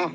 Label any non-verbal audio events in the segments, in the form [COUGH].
Hello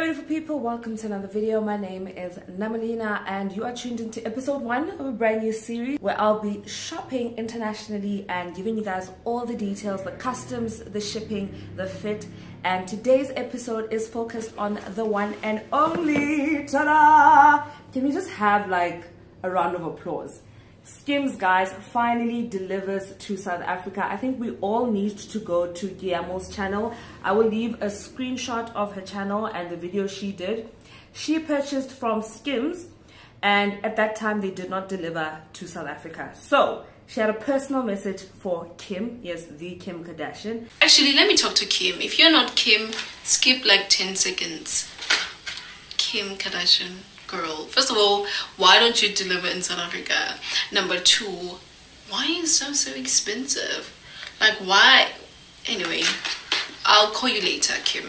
beautiful people, welcome to another video. My name is Namolinah and you are tuned into episode one of a brand new series where I'll be shopping internationally and giving you guys all the details, the customs, the shipping, the fit. And today's episode is focused on the one and only, ta-da! Can we just have like a round of applause? Skims, guys, finally delivers to South Africa. I think we all need to go to Kheamo's channel. I will leave a screenshot of her channel and the video she did. She purchased from Skims and at that time they did not deliver to South Africa. So she had a personal message for Kim, yes, the Kim Kardashian. Actually, let me talk to Kim. If you're not Kim, skip like 10 seconds. Kim Kardashian girl. First of all, why don't you deliver in South Africa? Number two, why is stuff so expensive? Like why? Anyway, I'll call you later, Kim.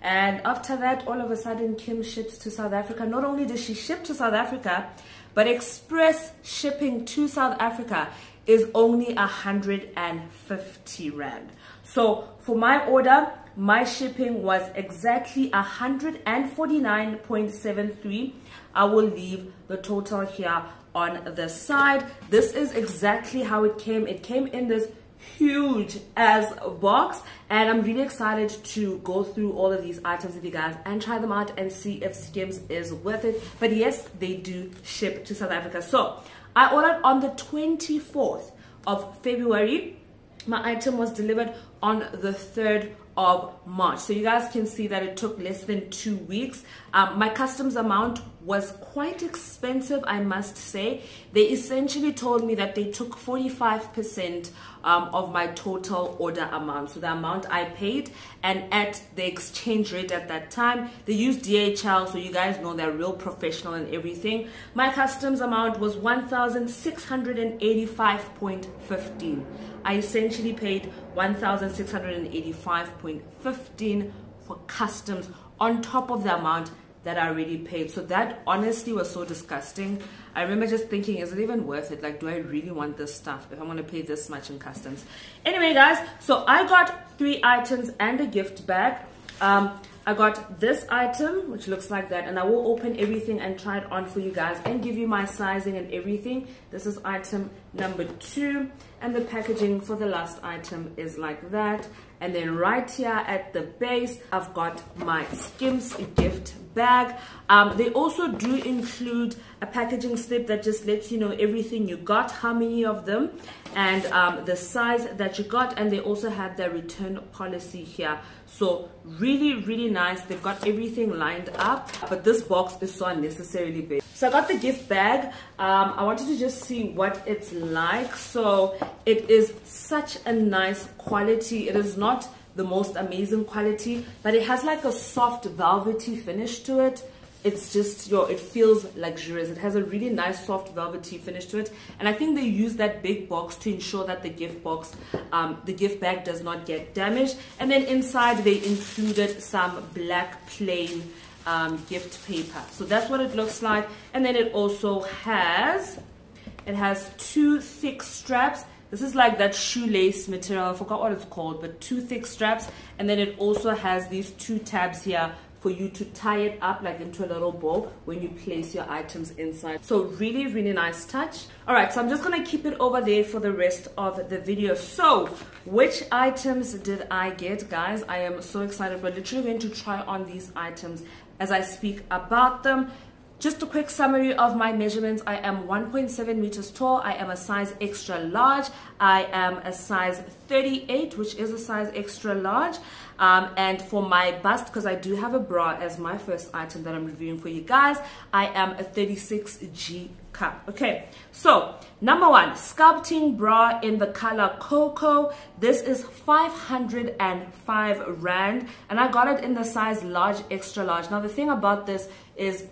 And after that, all of a sudden, Kim ships to South Africa. Not only does she ship to South Africa, but express shipping to South Africa is only 150 Rand. So for my order, my shipping was exactly 149.73 i will leave the total here on the side. This is exactly how it came. It came in this huge as box and i'm really excited to go through all of these items with you guys and try them out and see if skims is worth it. But yes they do ship to south africa. So i ordered on the 24th of february. My item was delivered on the 3rd of March. So you guys can see that it took less than two weeks. Um, my customs amount was quite expensive, I must say. They essentially told me that they took 45% um, of my total order amount. So the amount I paid and at the exchange rate at that time, they used DHL. So you guys know they're real professional and everything. My customs amount was 1,685.15. I essentially paid 1,685.15 for customs on top of the amount that I already paid. So that honestly was so disgusting. I remember just thinking, is it even worth it? Like, do I really want this stuff if I'm going to pay this much in customs? Anyway, guys, so I got three items and a gift bag. Um, I got this item, which looks like that, and I will open everything and try it on for you guys and give you my sizing and everything. This is item number two, and the packaging for the last item is like that. And then right here at the base, I've got my Skims gift bag. Um, they also do include a packaging slip that just lets you know everything you got, how many of them, and um, the size that you got. And they also have their return policy here. So really, really nice. They've got everything lined up, but this box is so unnecessarily big. So I got the gift bag. Um, I wanted to just see what it's like. So it is such a nice quality. It is not the most amazing quality, but it has like a soft velvety finish to it it's just your it feels luxurious. It has a really nice soft velvety finish to it. And i think they use that big box to ensure that the gift box um, the gift bag does not get damaged. And then inside they included some black plain um, gift paper. So that's what it looks like. And then it also has it has two thick straps. This is like that shoelace material. I forgot what it's called but two thick straps. And then it also has these two tabs here for you to tie it up like into a little bow when you place your items inside. So really really nice touch. All right so i'm just gonna keep it over there for the rest of the video. So which items did i get guys? I am so excited. We're literally going to try on these items as i speak about them just a quick summary of my measurements. I am 1.7 meters tall. I am a size extra large. I am a size 38, which is a size extra large. Um, and for my bust, because I do have a bra as my first item that I'm reviewing for you guys, I am a 36G cup. Okay, so number one, sculpting bra in the color Cocoa. This is 505 Rand, and I got it in the size large, extra large. Now, the thing about this is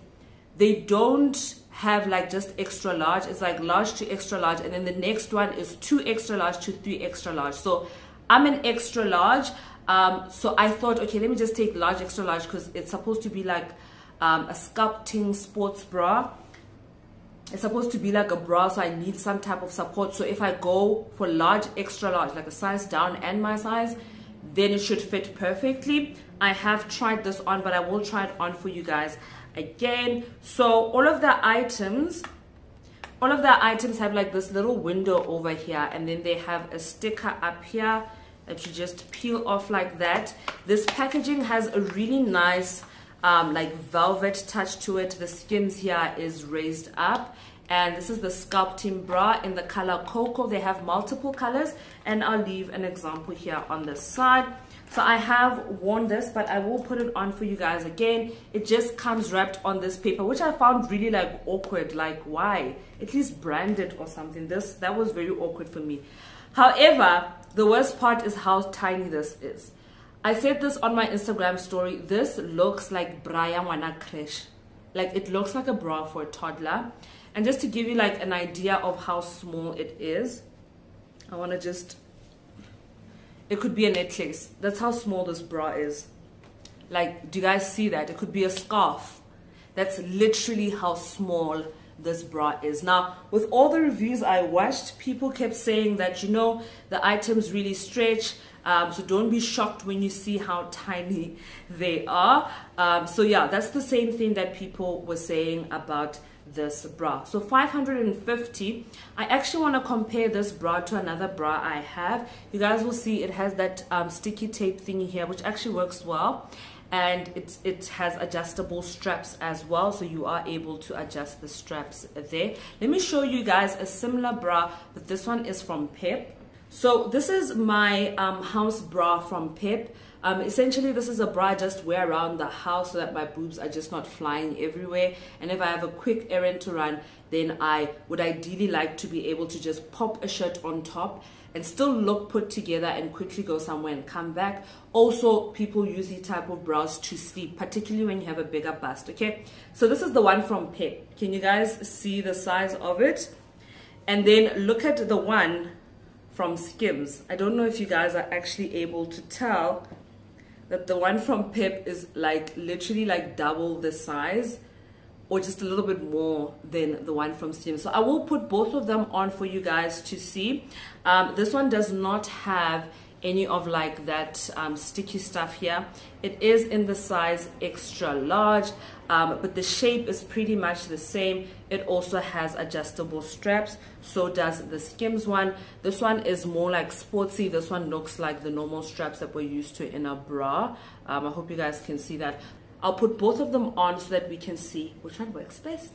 they don't have like just extra large. It's like large to extra large and then the next one is two extra large to three extra large. So i'm an extra large um, so i thought okay let me just take large extra large because it's supposed to be like um, a sculpting sports bra. It's supposed to be like a bra so I need some type of support. So if I go for large extra large like a size down and my size then it should fit perfectly. I have tried this on but I will try it on for you guys again so all of the items all of the items have like this little window over here and then they have a sticker up here that you just peel off like that. This packaging has a really nice um, like velvet touch to it. The skims here is raised up and this is the sculpting bra in the color cocoa they have multiple colors and i'll leave an example here on the side so i have worn this but i will put it on for you guys again. It just comes wrapped on this paper which i found really like awkward like why? At least brand it or something. This that was very awkward for me. However the worst part is how tiny this is. I said this on my instagram story. This looks like brian wana crash like it looks like a bra for a toddler. And just to give you like an idea of how small it is, I want to just, it could be a necklace. That's how small this bra is. Like, do you guys see that? It could be a scarf. That's literally how small this bra is. Now, with all the reviews I watched, people kept saying that, you know, the items really stretch. Um, so don't be shocked when you see how [LAUGHS] tiny they are. Um, so yeah, that's the same thing that people were saying about this bra. So 550 i actually want to compare this bra to another bra i have. You guys will see it has that um, sticky tape thingy here which actually works well. And it, it has adjustable straps as well so you are able to adjust the straps there. Let me show you guys a similar bra but this one is from pep. So this is my um, house bra from pep um, essentially, this is a bra I just wear around the house so that my boobs are just not flying everywhere. And if I have a quick errand to run, then I would ideally like to be able to just pop a shirt on top and still look put together and quickly go somewhere and come back. Also, people use these type of bras to sleep, particularly when you have a bigger bust, okay? So this is the one from Pep. Can you guys see the size of it? And then look at the one from Skims. I don't know if you guys are actually able to tell that the one from Pep is like literally like double the size or just a little bit more than the one from Skims. So I will put both of them on for you guys to see. Um, this one does not have any of like that um, sticky stuff here. It is in the size extra large, um, but the shape is pretty much the same. It also has adjustable straps. So does the Skims one. This one is more like sportsy. This one looks like the normal straps that we're used to in a bra. Um, I hope you guys can see that. I'll put both of them on so that we can see which one works best.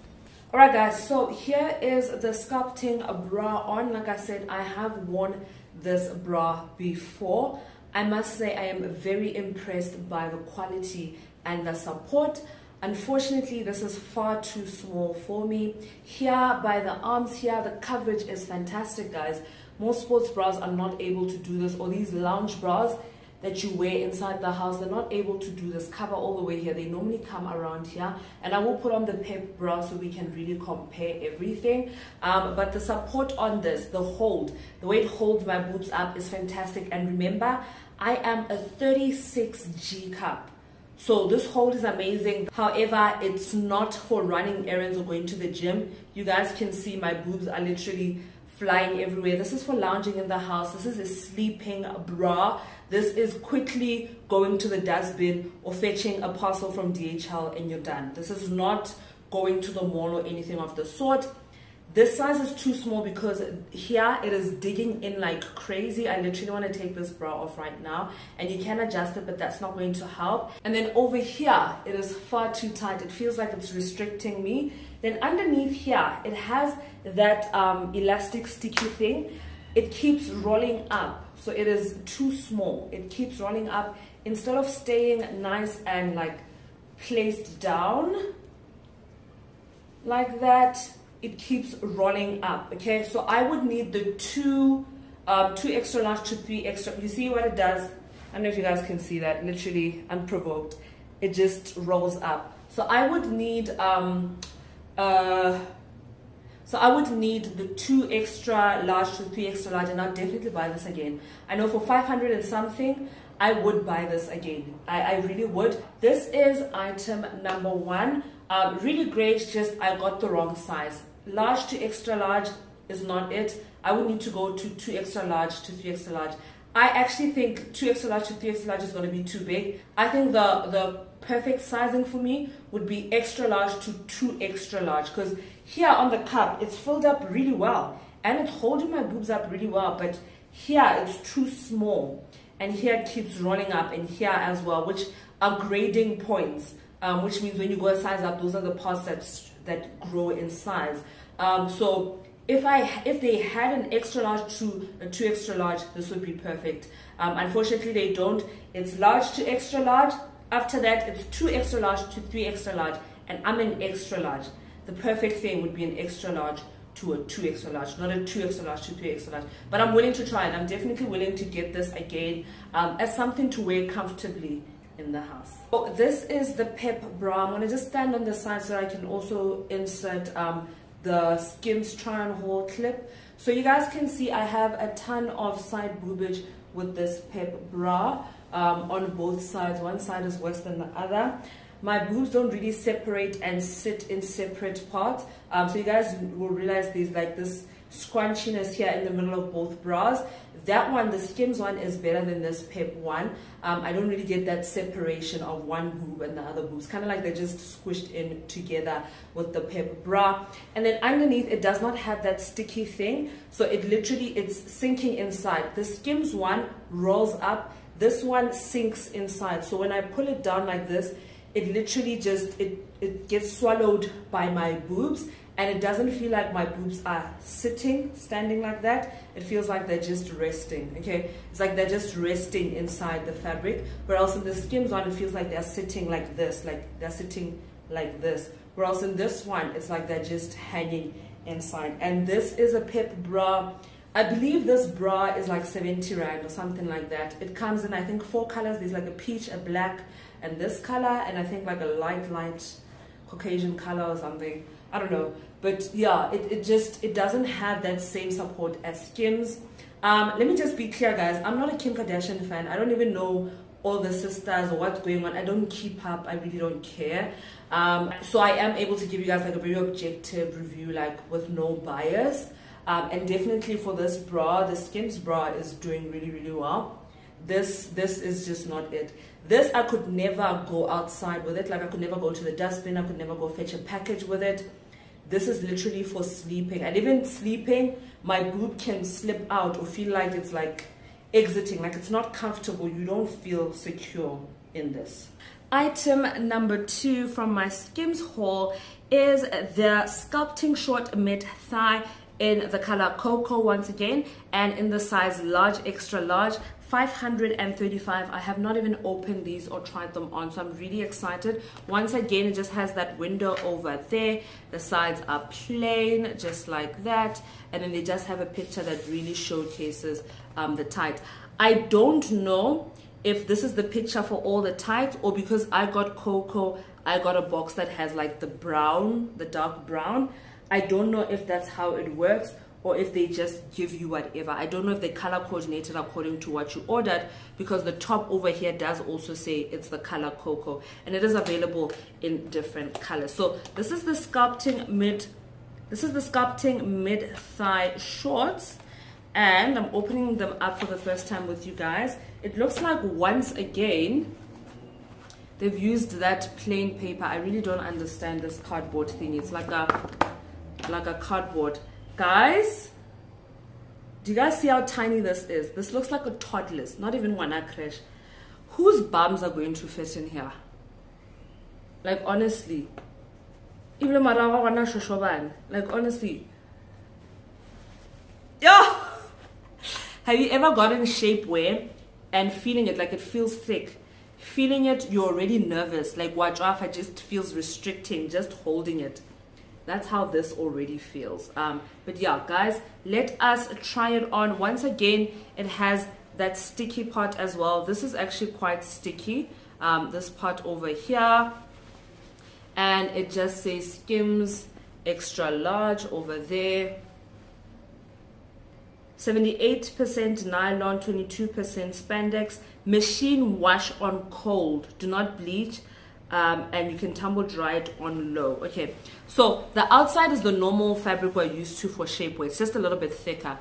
Alright guys, so here is the sculpting bra on. Like I said, I have worn this bra before. I must say I am very impressed by the quality and the support. Unfortunately, this is far too small for me. Here by the arms here, the coverage is fantastic, guys. Most sports bras are not able to do this, or these lounge bras, that you wear inside the house. They're not able to do this. Cover all the way here. They normally come around here. And i will put on the pep bra so we can really compare everything. Um, but the support on this the hold the way it holds my boobs up is fantastic. And remember i am a 36 g cup. So this hold is amazing. However, it's not for running errands or going to the gym. You guys can see my boobs are literally flying everywhere. This is for lounging in the house. This is a sleeping bra. This is quickly going to the dustbin or fetching a parcel from DHL and you're done. This is not going to the mall or anything of the sort. This size is too small because here it is digging in like crazy. I literally want to take this bra off right now and you can adjust it but that's not going to help. And then over here it is far too tight. It feels like it's restricting me. Then underneath here it has that um, elastic sticky thing. It keeps rolling up so it is too small. It keeps rolling up. Instead of staying nice and like placed down like that it keeps rolling up okay? So i would need the two um, two extra large to three extra. You see what it does? I don't know if you guys can see that. Literally unprovoked. It just rolls up. So i would need um uh so I would need the two extra large to three extra large and I'll definitely buy this again. I know for 500 and something, I would buy this again. I, I really would. This is item number one. Um, really great, just I got the wrong size large to extra large is not it. I would need to go to two extra large to three extra large. I actually think two extra large to three extra large is going to be too big. I think the the perfect sizing for me would be extra large to two extra large because here on the cup it's filled up really well and it's holding my boobs up really well but here it's too small and here it keeps running up and here as well which are grading points um, which means when you go a size up those are the parts that that grow in size um, so if I if they had an extra large to a two extra large, this would be perfect. Um, unfortunately, they don't. It's large to extra large. After that, it's two extra large to three extra large, and I'm an extra large. The perfect thing would be an extra large to a two extra large, not a two extra large to three extra large. But I'm willing to try, and I'm definitely willing to get this again um, as something to wear comfortably in the house. So this is the Pep bra. I'm gonna just stand on the side so I can also insert um, the Skims try on haul clip. So you guys can see I have a ton of side boobage with this Pep bra um, on both sides. One side is worse than the other. My boobs don't really separate and sit in separate parts. Um, so you guys will realize there's like this scrunchiness here in the middle of both bras. That one, the Skims one, is better than this Pep one. Um, I don't really get that separation of one boob and the other boobs. Kind of like they're just squished in together with the Pep bra. And then underneath, it does not have that sticky thing. So it literally, it's sinking inside. The Skims one rolls up. This one sinks inside. So when I pull it down like this, it literally just, it, it gets swallowed by my boobs and it doesn't feel like my boobs are sitting, standing like that. It feels like they're just resting, okay? It's like they're just resting inside the fabric, whereas in the Skims one, it feels like they're sitting like this, like they're sitting like this. Whereas in this one, it's like they're just hanging inside. And this is a Pep bra. I believe this bra is like 70 rand or something like that. It comes in, I think, four colors. There's like a peach, a black, and this color, and I think like a light, light Caucasian color or something. I don't know. But yeah, it, it just, it doesn't have that same support as Skims. Um, let me just be clear, guys. I'm not a Kim Kardashian fan. I don't even know all the sisters or what's going on. I don't keep up. I really don't care. Um, so I am able to give you guys like a very objective review, like with no bias. Um, and definitely for this bra, the Skims bra is doing really, really well. This, this is just not it. This, I could never go outside with it. Like I could never go to the dustbin. I could never go fetch a package with it. This is literally for sleeping. And even sleeping, my boob can slip out or feel like it's like exiting, like it's not comfortable. You don't feel secure in this. Item number two from my Skims haul is the Sculpting Short Mid Thigh in the color Cocoa once again and in the size large, extra large. 535 i have not even opened these or tried them on so i'm really excited. Once again it just has that window over there. The sides are plain just like that and then they just have a picture that really showcases um, the tight. I don't know if this is the picture for all the tights or because i got cocoa i got a box that has like the brown the dark brown i don't know if that's how it works or if they just give you whatever. I don't know if they color coordinated according to what you ordered because the top over here does also say it's the color cocoa and it is available in different colors. So this is the sculpting mid, this is the sculpting mid thigh shorts and I'm opening them up for the first time with you guys. It looks like once again, they've used that plain paper. I really don't understand this cardboard thing. It's like a, like a cardboard Guys, do you guys see how tiny this is? This looks like a toddler's, not even one crash. Whose bums are going to fit in here? Like honestly. Like honestly. Yeah. [LAUGHS] Have you ever gotten shapewear and feeling it like it feels thick? Feeling it, you're already nervous. Like wajafa just feels restricting, just holding it that's how this already feels. Um, but yeah guys let us try it on. Once again it has that sticky part as well. This is actually quite sticky um, this part over here. And it just says skims extra large over there. 78% nylon 22% spandex. Machine wash on cold. Do not bleach um, and you can tumble dry it on low. Okay, so the outside is the normal fabric we're used to for shapewear. It's just a little bit thicker.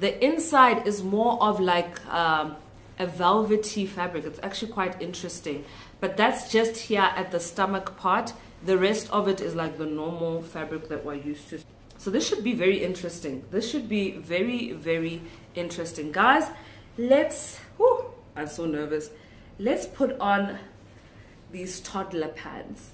The inside is more of like um, a velvety fabric. It's actually quite interesting. But that's just here at the stomach part. The rest of it is like the normal fabric that we're used to. So this should be very interesting. This should be very, very interesting. Guys, let's, whew, I'm so nervous. Let's put on these toddler pants.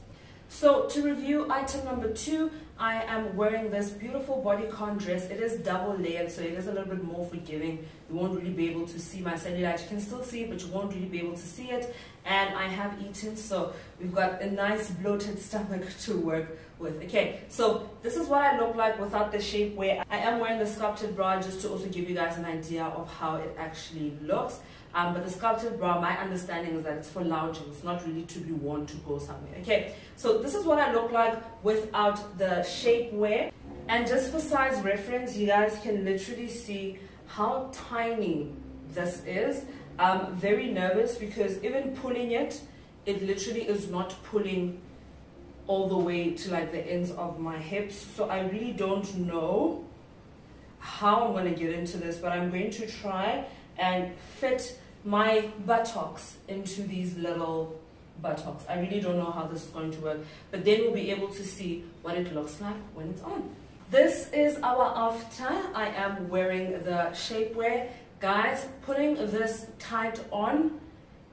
So to review item number two, I am wearing this beautiful bodycon dress. It is double layered, so it is a little bit more forgiving. You won't really be able to see my cellulite. You can still see it, but you won't really be able to see it. And I have eaten, so we've got a nice bloated stomach [LAUGHS] to work with. Okay, so this is what I look like without the shapewear. I am wearing the sculpted bra just to also give you guys an idea of how it actually looks. Um, but the sculpted bra, my understanding is that it's for lounging. It's not really to be worn to go somewhere. Okay, so this is what I look like without the shapewear. And just for size reference, you guys can literally see how tiny this is. I'm very nervous because even pulling it, it literally is not pulling all the way to like the ends of my hips. So I really don't know how I'm going to get into this, but I'm going to try and fit my buttocks into these little buttocks. I really don't know how this is going to work, but then we'll be able to see what it looks like when it's on. This is our after. I am wearing the shapewear. Guys, putting this tight on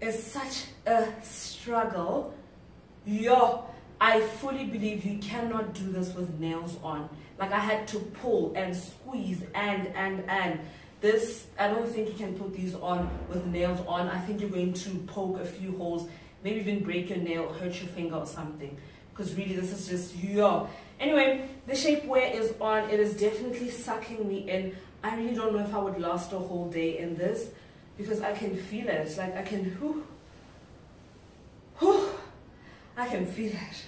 is such a struggle. Yo, I fully believe you cannot do this with nails on. Like I had to pull and squeeze and, and, and. This, I don't think you can put these on with nails on. I think you're going to poke a few holes, maybe even break your nail, hurt your finger or something. Because really, this is just, yo. Anyway, the shapewear is on. It is definitely sucking me in. I really don't know if I would last a whole day in this because I can feel it. Like I can, whew, whew, I can feel it.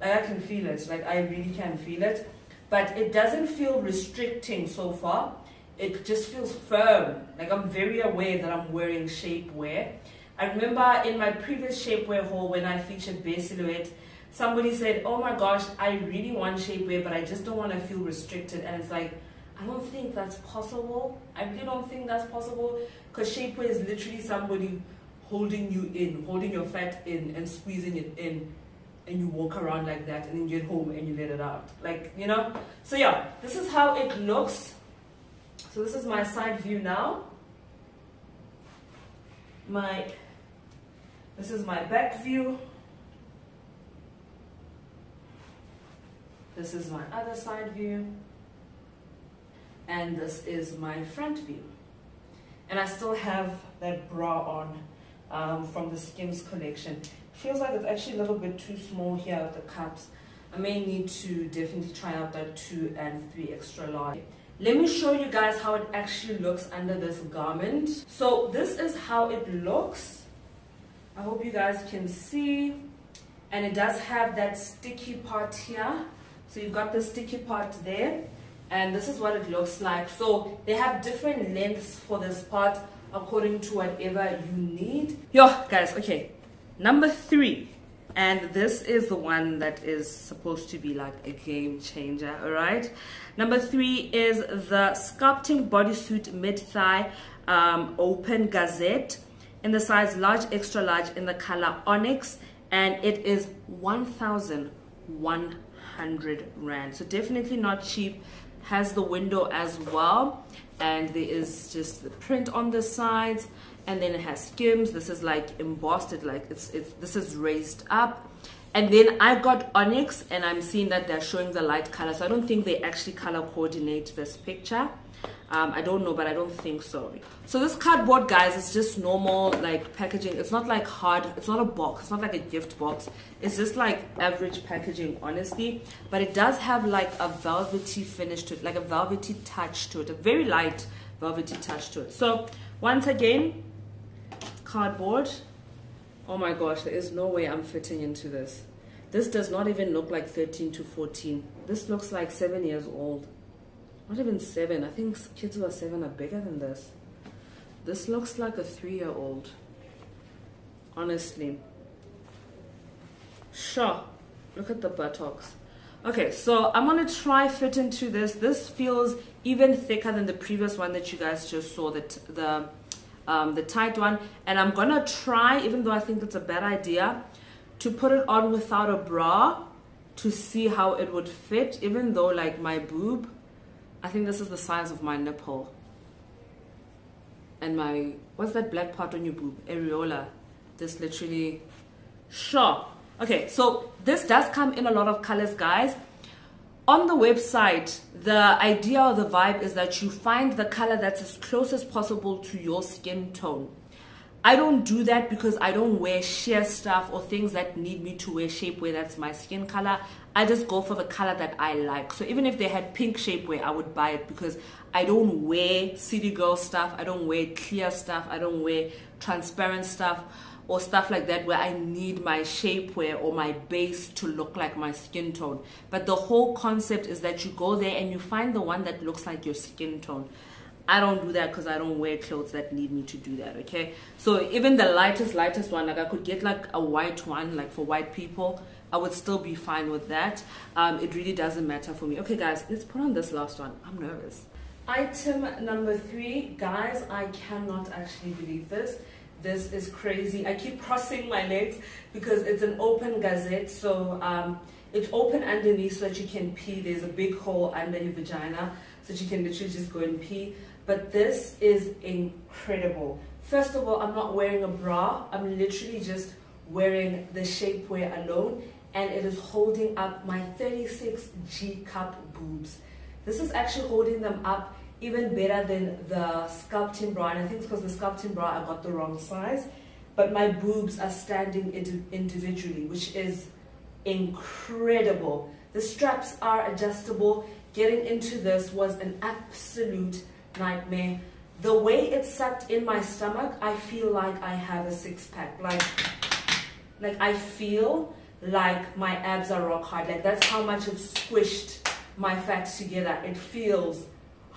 Like I can feel it. Like I really can feel it. But it doesn't feel restricting so far it just feels firm. Like I'm very aware that I'm wearing shapewear. I remember in my previous shapewear haul when I featured bare silhouette, somebody said, oh my gosh, I really want shapewear, but I just don't want to feel restricted. And it's like, I don't think that's possible. I really don't think that's possible because shapewear is literally somebody holding you in, holding your fat in and squeezing it in and you walk around like that and then you get home and you let it out. Like, you know? So yeah, this is how it looks so this is my side view now. My, this is my back view. This is my other side view. And this is my front view. And I still have that bra on um, from the Skims collection. Feels like it's actually a little bit too small here at the cups. I may need to definitely try out that two and three extra large. Let me show you guys how it actually looks under this garment. So this is how it looks. I hope you guys can see. And it does have that sticky part here. So you've got the sticky part there. And this is what it looks like. So they have different lengths for this part according to whatever you need. Yo, guys, okay. Number three and this is the one that is supposed to be like a game changer all right? Number three is the sculpting bodysuit mid-thigh um, open gusset. In the size large extra large in the color onyx. And it is 1100 rand. So definitely not cheap. Has the window as well. And there is just the print on the sides and then it has skims this is like embossed it like it's, it's this is raised up. And then I got onyx and I'm seeing that they're showing the light color. So I don't think they actually color coordinate this picture. Um, I don't know but I don't think so. So this cardboard guys is just normal like packaging. It's not like hard. It's not a box. It's not like a gift box. It's just like average packaging honestly. But it does have like a velvety finish to it like a velvety touch to it a very light velvety touch to it. So once again cardboard. Oh my gosh there is no way i'm fitting into this. This does not even look like 13 to 14 this looks like seven years old. Not even seven. I think kids who are seven are bigger than this. This looks like a three-year-old. Honestly. Sure. Look at the buttocks. Okay, so I'm gonna try fit into this. This feels even thicker than the previous one that you guys just saw, the, the, um, the tight one. And I'm gonna try, even though I think it's a bad idea, to put it on without a bra to see how it would fit, even though like my boob, I think this is the size of my nipple. And my, what's that black part on your boob? Areola. This literally, sure. Okay, so this does come in a lot of colors, guys. On the website, the idea or the vibe is that you find the color that's as close as possible to your skin tone. I don't do that because I don't wear sheer stuff or things that need me to wear shapewear that's my skin color. I just go for the color that I like. So even if they had pink shapewear, I would buy it because I don't wear city girl stuff. I don't wear clear stuff. I don't wear transparent stuff or stuff like that where I need my shapewear or my base to look like my skin tone. But the whole concept is that you go there and you find the one that looks like your skin tone. I don't do that because I don't wear clothes that need me to do that, okay? So even the lightest, lightest one, like I could get like a white one, like for white people, I would still be fine with that. Um, it really doesn't matter for me. Okay, guys, let's put on this last one. I'm nervous. Item number three, guys, I cannot actually believe this. This is crazy. I keep crossing my legs because it's an open gusset. So um, it's open underneath so that you can pee. There's a big hole under your vagina so that you can literally just go and pee. But this is incredible. First of all, I'm not wearing a bra. I'm literally just wearing the shapewear alone and it is holding up my 36 G cup boobs. This is actually holding them up even better than the sculpting bra. And I think it's because the sculpting bra I got the wrong size. But my boobs are standing individually, which is incredible. The straps are adjustable. Getting into this was an absolute nightmare. The way it sucked in my stomach, I feel like I have a six pack. Like, like I feel like my abs are rock hard. Like that's how much it squished my fat together. It feels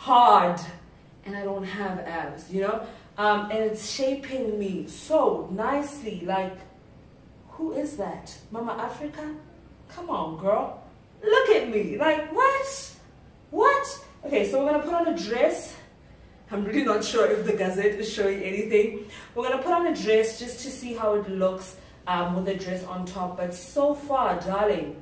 hard and I don't have abs, you know? Um, and it's shaping me so nicely. Like, who is that? Mama Africa? Come on, girl. Look at me. Like, what? What? Okay, so we're gonna put on a dress. I'm really not sure if the Gusset is showing anything. We're gonna put on a dress just to see how it looks um, with the dress on top. But so far, darling,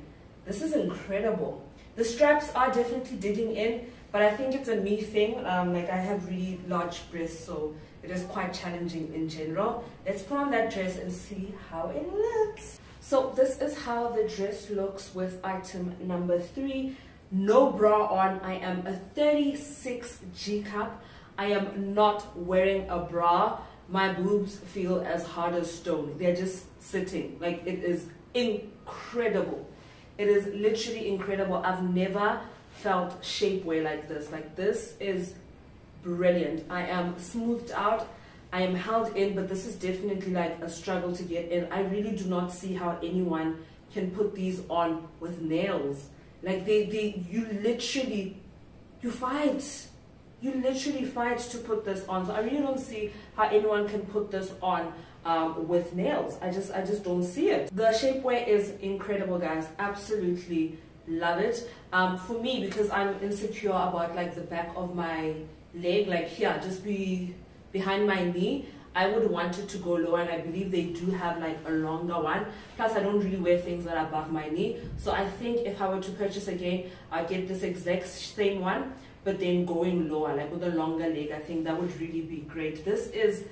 this is incredible. The straps are definitely digging in. But I think it's a me thing. Um, like I have really large breasts, so it is quite challenging in general. Let's put on that dress and see how it looks. So this is how the dress looks with item number three. No bra on. I am a 36 G cup. I am not wearing a bra. My boobs feel as hard as stone. They're just sitting. Like it is incredible. It is literally incredible. I've never felt shapewear like this. Like this is brilliant. I am smoothed out. I am held in, but this is definitely like a struggle to get in. I really do not see how anyone can put these on with nails. Like they, they, you literally, you fight. You literally fight to put this on. So I really don't see how anyone can put this on um, with nails. I just, I just don't see it. The shapewear is incredible, guys. Absolutely love it um, for me because i'm insecure about like the back of my leg like here just be behind my knee I would want it to go lower and I believe they do have like a longer one. Plus I don't really wear things that are above my knee. So I think if I were to purchase again, I'd get this exact same one, but then going lower, like with a longer leg. I think that would really be great. This is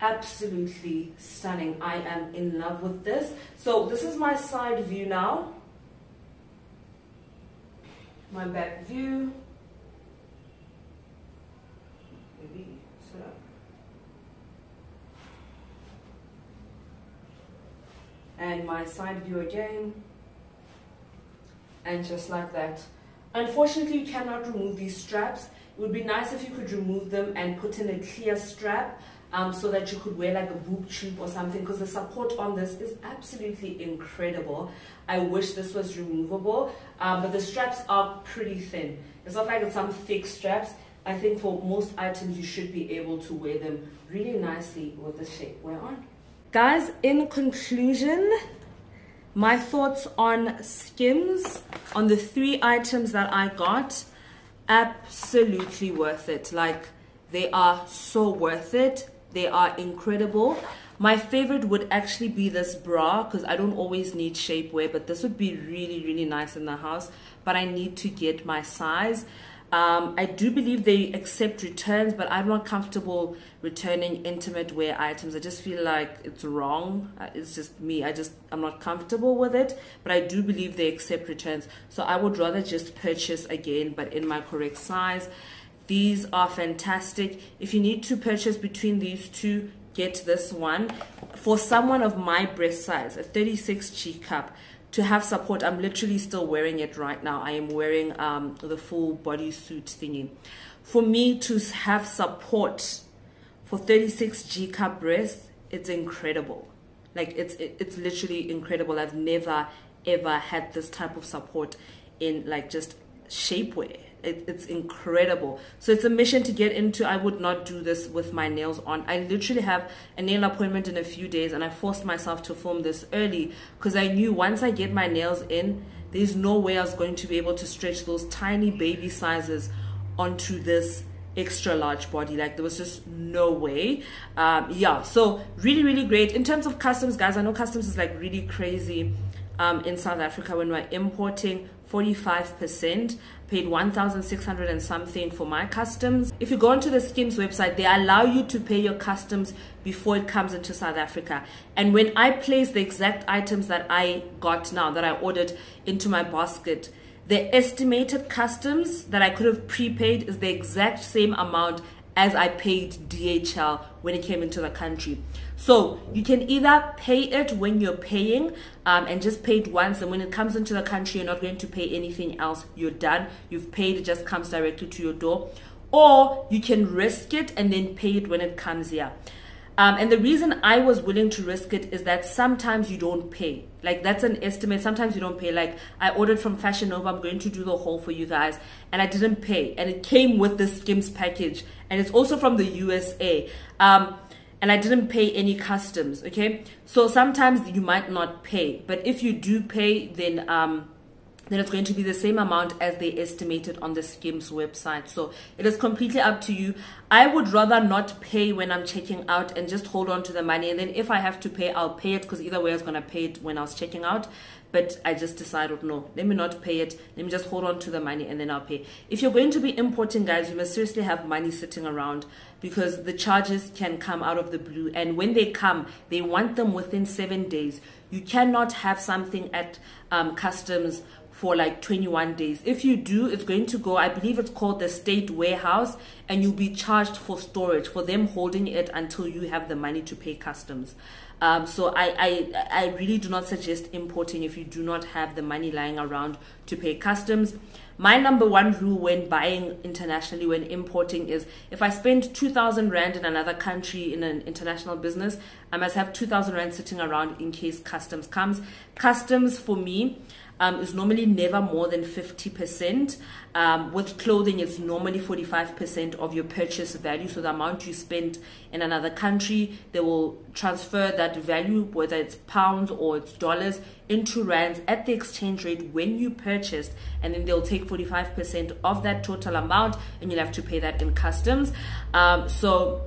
absolutely stunning. I am in love with this. So this is my side view now my back view. Maybe so. And my side view again. And just like that. Unfortunately, you cannot remove these straps. It would be nice if you could remove them and put in a clear strap um, so that you could wear like a boob tube or something because the support on this is absolutely incredible. I wish this was removable, um, but the straps are pretty thin. It's not like it's some thick straps. I think for most items you should be able to wear them really nicely with the shape on. Guys, in conclusion, my thoughts on skims on the three items that i got absolutely worth it like they are so worth it they are incredible my favorite would actually be this bra because I don't always need shapewear, but this would be really, really nice in the house. But I need to get my size. Um, I do believe they accept returns, but I'm not comfortable returning intimate wear items. I just feel like it's wrong. Uh, it's just me. I just, I'm not comfortable with it, but I do believe they accept returns. So I would rather just purchase again, but in my correct size. These are fantastic. If you need to purchase between these two, get this one. For someone of my breast size, a 36 G cup, to have support. I'm literally still wearing it right now. I am wearing um, the full bodysuit thingy. For me to have support for 36 G cup breasts, it's incredible. Like it's it's literally incredible. I've never ever had this type of support in like just shapewear. It, it's incredible. So it's a mission to get into i would not do this with my nails on. I literally have a nail appointment in a few days and i forced myself to film this early because i knew once i get my nails in there's no way i was going to be able to stretch those tiny baby sizes onto this extra large body. Like there was just no way. Um yeah so really really great. In terms of customs guys i know customs is like really crazy um in south africa when we're importing 45 percent paid 1,600 and something for my customs. If you go onto the Skims website, they allow you to pay your customs before it comes into South Africa. And when I place the exact items that I got now, that I ordered into my basket, the estimated customs that I could have prepaid is the exact same amount as I paid DHL when it came into the country. So you can either pay it when you're paying um, and just pay it once, and when it comes into the country, you're not going to pay anything else. You're done. You've paid, it just comes directly to your door. Or you can risk it and then pay it when it comes here. Um, and the reason I was willing to risk it is that sometimes you don't pay. Like that's an estimate. Sometimes you don't pay. Like I ordered from Fashion Nova. I'm going to do the haul for you guys, and I didn't pay, and it came with the Skims package, and it's also from the USA. Um, and I didn't pay any customs. Okay, so sometimes you might not pay, but if you do pay, then um, then it's going to be the same amount as they estimated on the Skims website. So it is completely up to you. I would rather not pay when I'm checking out and just hold on to the money. And then if I have to pay, I'll pay it because either way I was going to pay it when I was checking out but I just decided no, let me not pay it. Let me just hold on to the money and then I'll pay. If you're going to be importing, guys, you must seriously have money sitting around because the charges can come out of the blue. And when they come, they want them within seven days. You cannot have something at um, customs for like 21 days. If you do, it's going to go, I believe it's called the state warehouse, and you'll be charged for storage, for them holding it until you have the money to pay customs. Um, so I, I, I really do not suggest importing if you do not have the money lying around to pay customs. My number one rule when buying internationally, when importing, is if I spend 2,000 Rand in another country in an international business, I must have 2,000 Rand sitting around in case customs comes. Customs for me, um, is normally never more than 50%. Um, with clothing, it's normally 45% of your purchase value. So the amount you spend in another country, they will transfer that value, whether it's pounds or it's dollars, into rands at the exchange rate when you purchased. And then they'll take 45% of that total amount and you'll have to pay that in customs. Um, so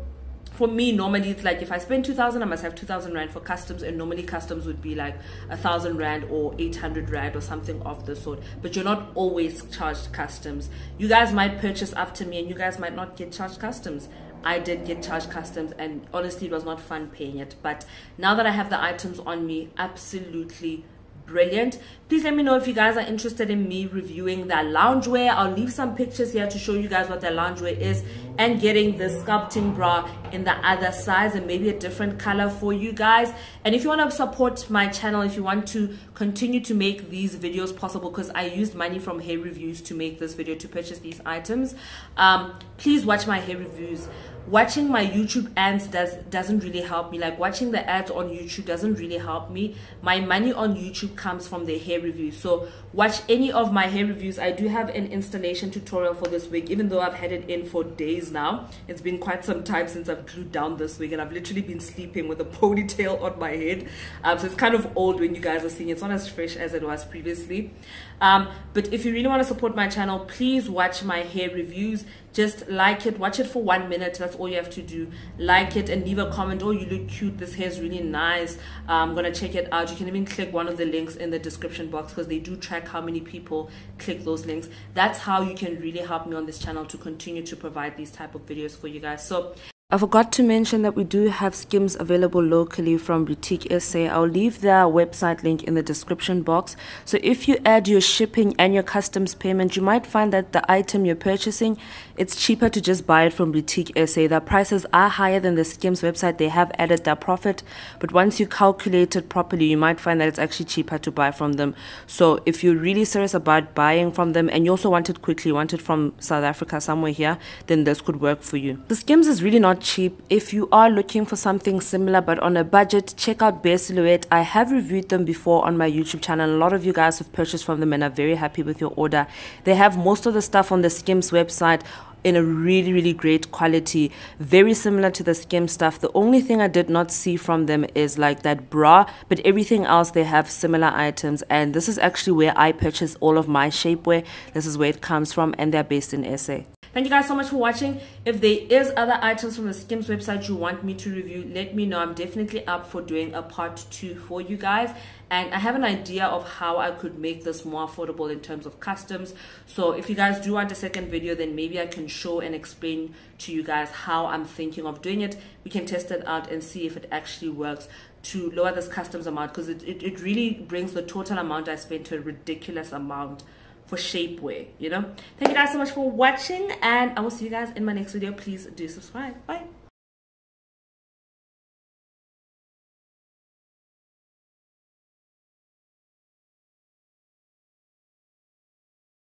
for me normally it's like if i spend 2000 i must have 2000 rand for customs and normally customs would be like a thousand rand or 800 rand or something of the sort. But you're not always charged customs. You guys might purchase after me and you guys might not get charged customs. I did get charged customs and honestly it was not fun paying it. But now that I have the items on me absolutely brilliant. Please let me know if you guys are interested in me reviewing that loungewear. I'll leave some pictures here to show you guys what that loungewear is and getting the sculpting bra in the other size and maybe a different color for you guys. And if you want to support my channel if you want to continue to make these videos possible because i used money from hair reviews to make this video to purchase these items um, please watch my hair reviews watching my youtube ads does doesn't really help me. Like watching the ads on youtube doesn't really help me. My money on youtube comes from the hair reviews so watch any of my hair reviews. I do have an installation tutorial for this wig even though i've had it in for days now it's been quite some time since i've glued down this wig and i've literally been sleeping with a [LAUGHS] ponytail on my head. Um, so it's kind of old when you guys are seeing it. it's not as fresh as it was previously um, but if you really want to support my channel please watch my hair reviews. Just like it watch it for one minute that's all you have to do. Like it and leave a comment oh you look cute this hair is really nice. I'm gonna check it out. You can even click one of the links in the description box because they do track how many people click those links. That's how you can really help me on this channel to continue to provide these type of videos for you guys. So I forgot to mention that we do have skims available locally from Beautique SA. I'll leave their website link in the description box. So if you add your shipping and your customs payment, you might find that the item you're purchasing, it's cheaper to just buy it from Beautique SA. The prices are higher than the skims website. They have added their profit, but once you calculate it properly, you might find that it's actually cheaper to buy from them. So if you're really serious about buying from them and you also want it quickly, you want it from South Africa somewhere here, then this could work for you. The skims is really not cheap. If you are looking for something similar but on a budget, check out Bare Silhouette. I have reviewed them before on my YouTube channel. A lot of you guys have purchased from them and are very happy with your order. They have most of the stuff on the Skims website in a really really great quality very similar to the skim stuff the only thing i did not see from them is like that bra but everything else they have similar items and this is actually where i purchase all of my shapewear this is where it comes from and they're based in sa Thank you guys so much for watching. If there is other items from the Skims website you want me to review, let me know. I'm definitely up for doing a part two for you guys. And I have an idea of how I could make this more affordable in terms of customs. So if you guys do want a second video, then maybe I can show and explain to you guys how I'm thinking of doing it. We can test it out and see if it actually works to lower this customs amount because it, it, it really brings the total amount I spent to a ridiculous amount for shapewear you know thank you guys so much for watching and i will see you guys in my next video please do subscribe bye